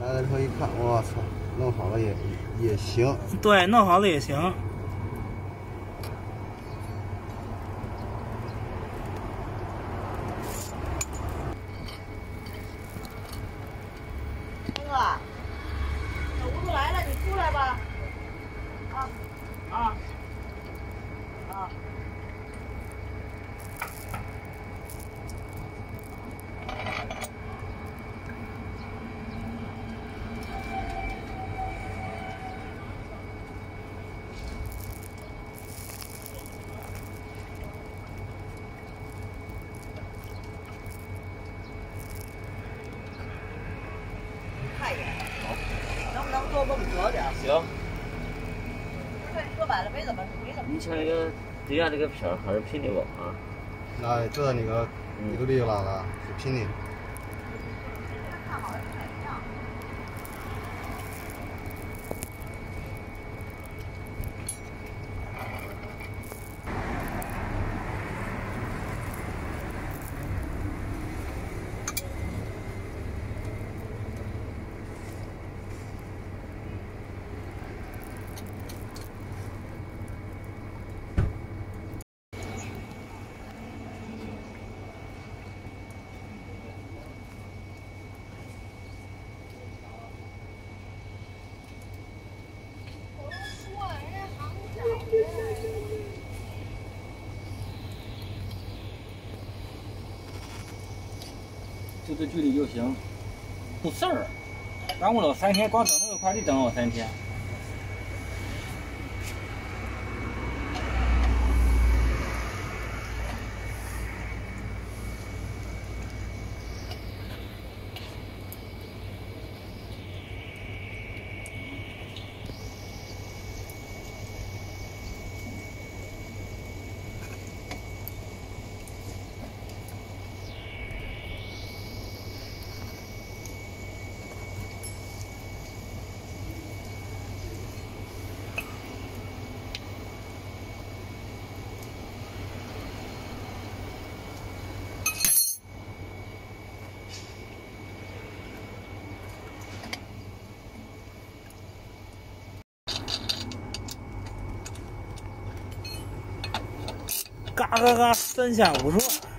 来了之后一看，我操，弄好了也也行。对，弄好了也行。行。说白了没怎么没怎么。你瞧那个底下这个片还是平的不啊？那这那个一个绿了了，是平的。这距离就行，不事儿。耽误了三天，光等那个快递等了我三天。嘎嘎嘎，三下五除二。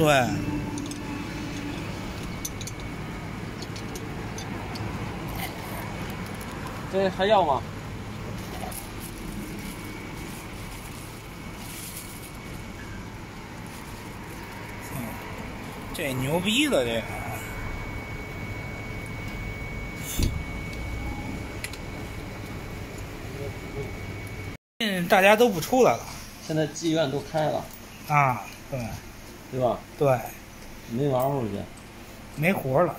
对。这还要吗？这牛逼了，这个。嗯，大家都不出来了。现在妓院都开了。啊，对。对吧？对。没玩儿去。没活了。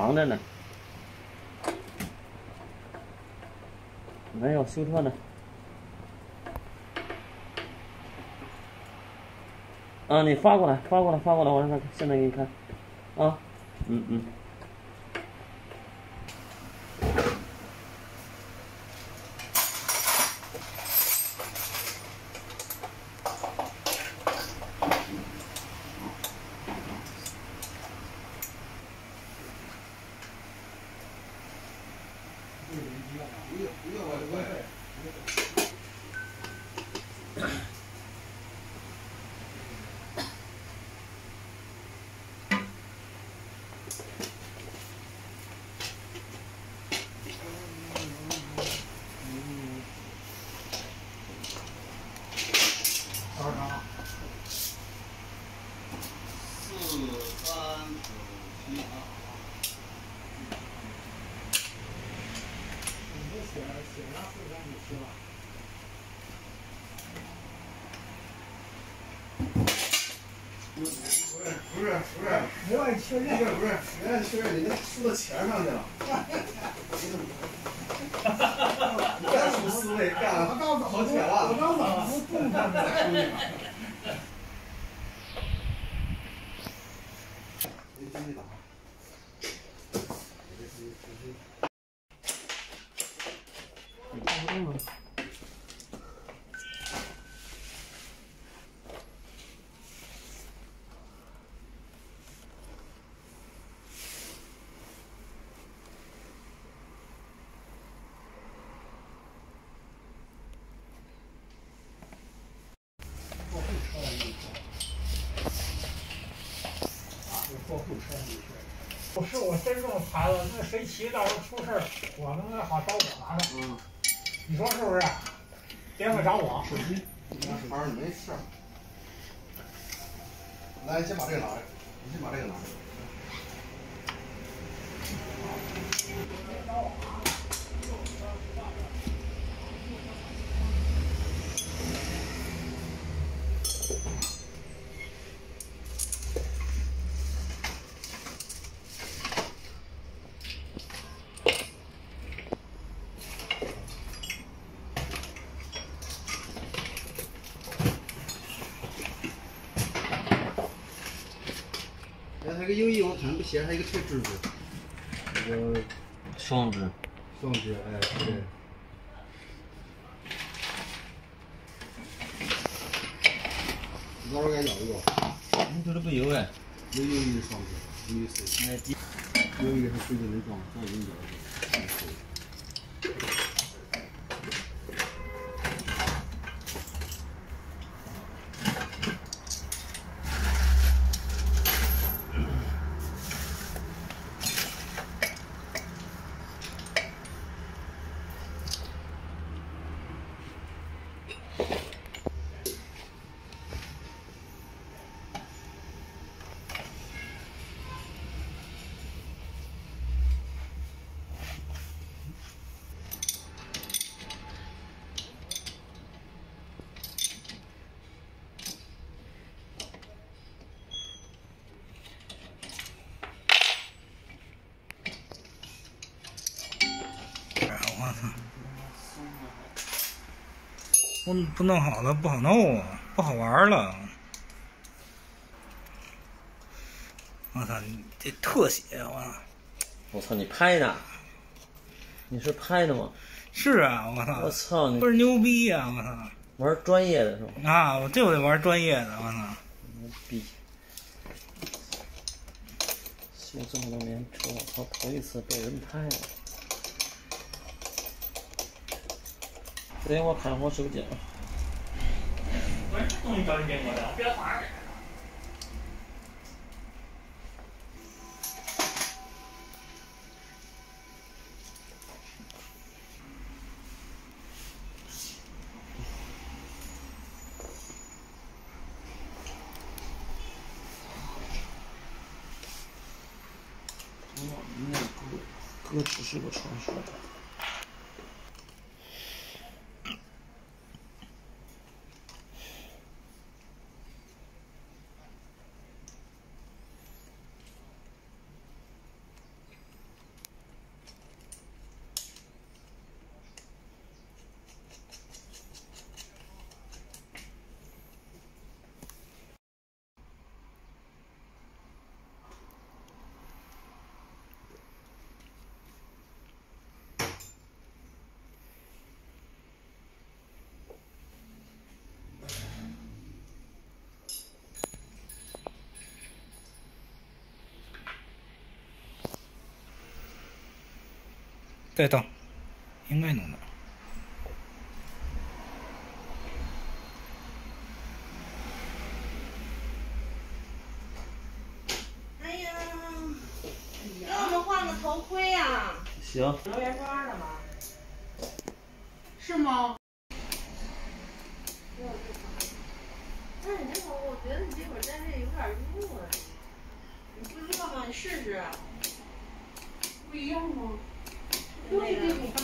忙着呢，没有修车呢。嗯，你发过来，发过来，发过来，我让他现在给你看。啊，嗯嗯。不要不要我的 wifi 不是不是，没让你确认，不是没让你确认，你那输到钱上去了。哈哈哈哈哈！你干什么思维干？我刚跑钱了，我刚走，不动弹了一把。你继续打。你打不动了。不是我真正踩了，那谁骑到时候出事儿，我能那好找我麻烦。嗯，你说是不是？别会找我。手机，反正没事。来，先把这个拿来，你先把这个拿来。那个英译我看不写，还有一个腿指子，那个双指，双指，哎，对。哪儿该要一个？你这里不有哎？有英译的双指，英译是。哎，英译是水晶的装，咱英译的。不不弄好了不好弄啊，不好玩了。我操，你这特写我操！我操，你拍的？你是拍的吗？是啊，我操！我操，倍儿牛逼呀！我操！玩专业的是吧？啊，我就得玩专业的，我操！牛逼！修这么多年车，我操，头一次被人拍了。等我看会手机。我这东西找你见过的，别玩。那哥，哥只是个传说。再等，应该能的。哎呀，给我们换个头盔呀！行。留言刷的吗？是吗？那你这会儿，我觉得你这会儿在这有点热。你不热吗你试试。不一样吗？都是这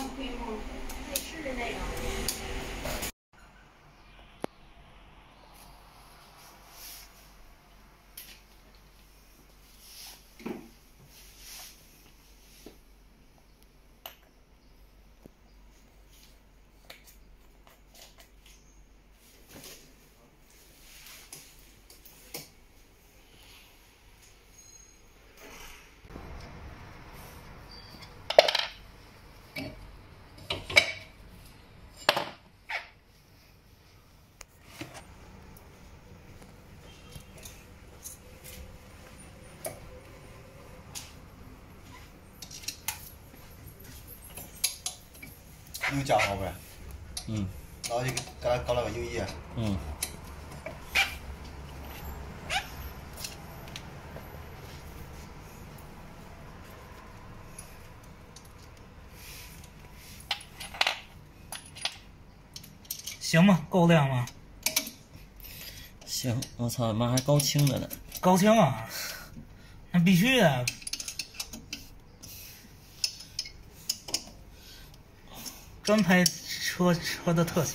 油加好呗，嗯，然后就给给他搞了个油液，嗯。行吗？够亮吗？行，我操，妈还高清的呢。高清啊，那必须的。专拍车车的特写。